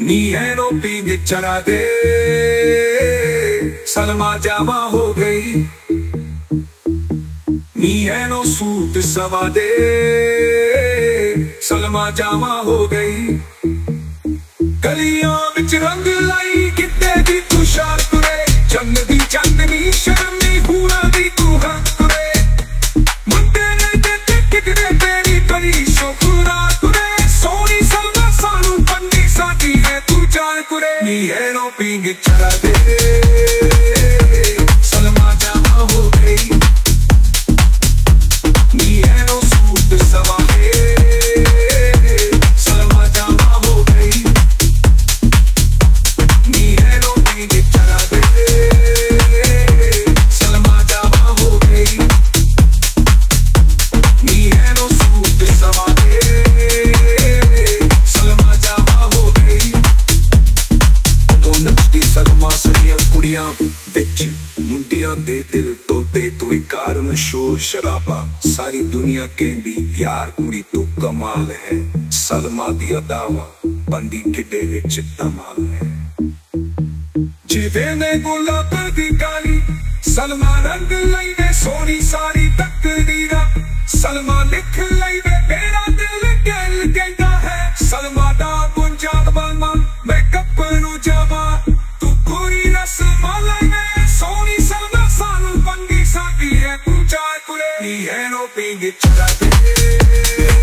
ਨੀ ਹੈ ਪਿੰਗ ਪੀਂਗ ਚਰਾ ਦੇ। ਸਲਮਾ ਜਾਵਾ ਹੋ ਗਈ। ਨੀ ਹੈ ਨੋ ਸੂਟ ਸਵਾ ਦੇ। ਸਲਮਾ ਜਾਵਾ ਹੋ ਗਈ। ਗਲੀਆਂ ਵਿੱਚ ਰੰਗ ਲਾਈ ਕੁਰੇ ਨੀ ਹੈ ਵਿੱਚ ਮੁੰਡਿਆਂ ਦੇ ਦਿਲ ਤੋਂ ਤੇ ਤੂੰ ਇਕਾਰ ਮਸ਼ਹੂਰ ਸ਼ਰਾਬਾ। ਸਾਰੀ ਦੁਨੀਆ ਕਹਿੰਦੀ, ਯਾਰ, ਕੁੜੀ ਤੂੰ ਕਮਾਲ ਹੈ। ਸਲਮਾ ਦੀ ਅਦਾਵਾ ਬੰਦੀ ਢਿੱਡੇ ਵਿੱਚ ਧਮਾਲ ਹੈ। ਜਿਵੇਂ ਨੇ ਗੁਲਾਬ ਦੀ ਕਾਲੀ, ਸਲਮਾ ਰੰਗ ਲਈਨੇ ਸੋਹਣੀ ਸਾਰੀ Y en opinión, chacate. Eh.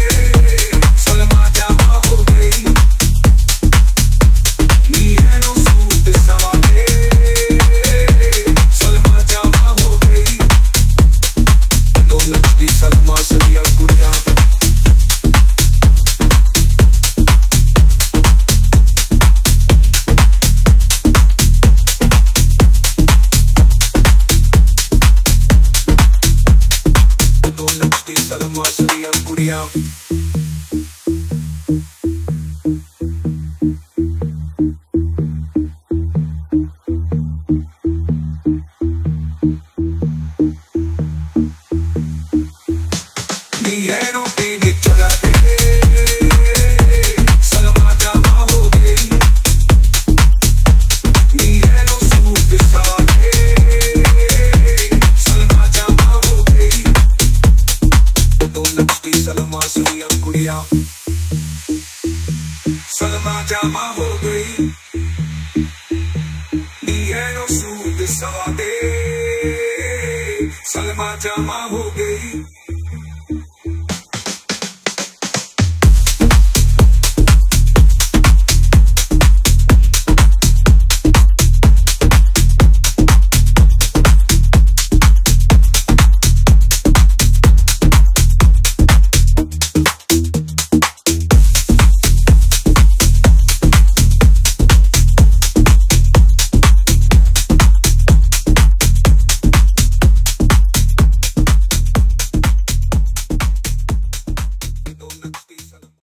Salam var sarıyam kuriyam got my sale, sale.